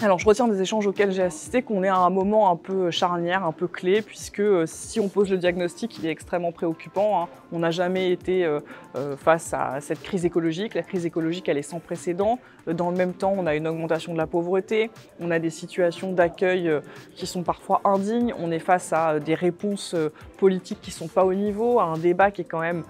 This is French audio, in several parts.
alors, je retiens des échanges auxquels j'ai assisté qu'on est à un moment un peu charnière, un peu clé, puisque euh, si on pose le diagnostic, il est extrêmement préoccupant. Hein. On n'a jamais été euh, euh, face à cette crise écologique. La crise écologique, elle est sans précédent. Dans le même temps, on a une augmentation de la pauvreté, on a des situations d'accueil qui sont parfois indignes, on est face à des réponses politiques qui ne sont pas au niveau, à un débat qui est quand même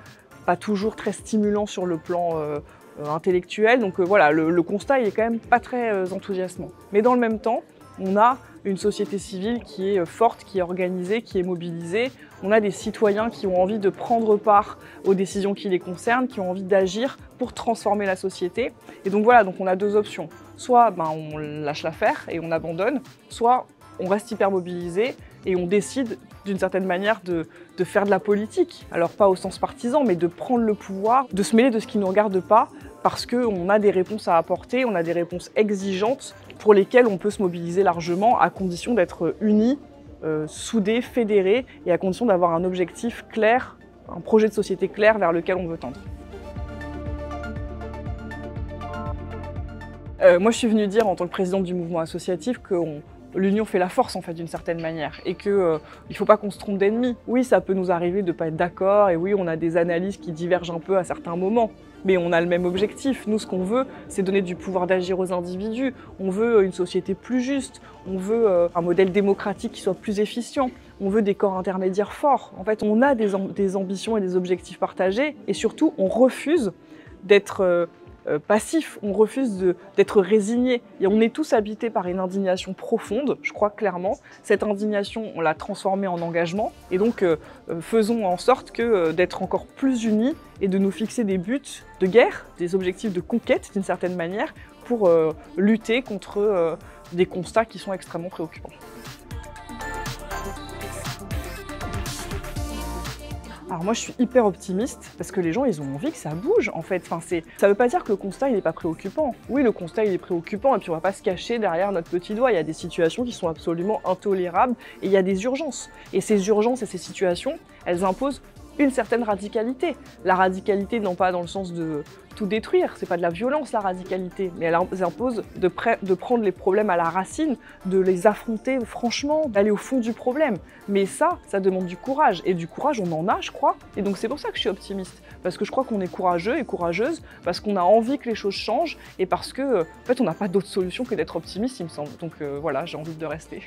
pas toujours très stimulant sur le plan euh, intellectuel. Donc euh, voilà, le, constat il est quand même pas très euh, enthousiasmant. Mais dans le même temps, on a une société civile qui est forte, qui est organisée, qui est mobilisée. On a des citoyens qui ont envie de prendre part aux décisions qui les concernent, qui ont envie d'agir pour transformer la société. Et donc voilà, donc on a deux options. Soit ben, on lâche l'affaire et on abandonne, soit on reste hyper mobilisé et on décide d'une certaine manière de, faire de la politique. Alors pas au sens partisan, mais de prendre le pouvoir, de se mêler de ce qui ne nous regarde pas, parce qu'on a des réponses à apporter, on a des réponses exigeantes pour lesquelles on peut se mobiliser largement à condition d'être unis, euh, soudés, fédérés et à condition d'avoir un objectif clair, un projet de société clair vers lequel on veut tendre. Euh, moi, je suis venue dire en tant que présidente du mouvement associatif qu'on l'union fait la force en fait d'une certaine manière et que euh, il faut pas qu'on se trompe d'ennemis. Oui, ça peut nous arriver de pas être d'accord et oui, on a des analyses qui divergent un peu à certains moments, mais on a le même objectif. Nous, ce qu'on veut, c'est donner du pouvoir d'agir aux individus. On veut une société plus juste, on veut euh, un modèle démocratique qui soit plus efficient. On veut des corps intermédiaires forts. En fait, on a des, ambitions et des objectifs partagés, et surtout, on refuse d'être euh, euh, passif, on refuse d'être résigné. Et on est tous habités par une indignation profonde, je crois clairement. Cette indignation, on l'a transformée en engagement. Et donc, euh, euh, faisons en sorte que d'être encore plus unis et de nous fixer des buts de guerre, des objectifs de conquête d'une certaine manière, pour lutter contre des constats qui sont extrêmement préoccupants. Alors moi je suis hyper optimiste parce que les gens ils ont envie que ça bouge en fait. Enfin, c'est... Ça veut pas dire que le constat il n'est pas préoccupant. Oui le constat il est préoccupant et puis on va pas se cacher derrière notre petit doigt. Il y a des situations qui sont absolument intolérables et il y a des urgences. Et ces urgences et ces situations elles imposent une certaine radicalité. La radicalité, non pas dans le sens de tout détruire, c'est pas de la violence la radicalité, mais elle impose de, prendre les problèmes à la racine, de les affronter franchement, d'aller au fond du problème. Mais ça, ça demande du courage. Et du courage, on en a, je crois. Et donc c'est pour ça que je suis optimiste. Parce que je crois qu'on est courageux et courageuse, parce qu'on a envie que les choses changent, et parce que, en fait, on n'a pas d'autre solution que d'être optimiste, il me semble. Donc euh, voilà, j'ai envie de rester.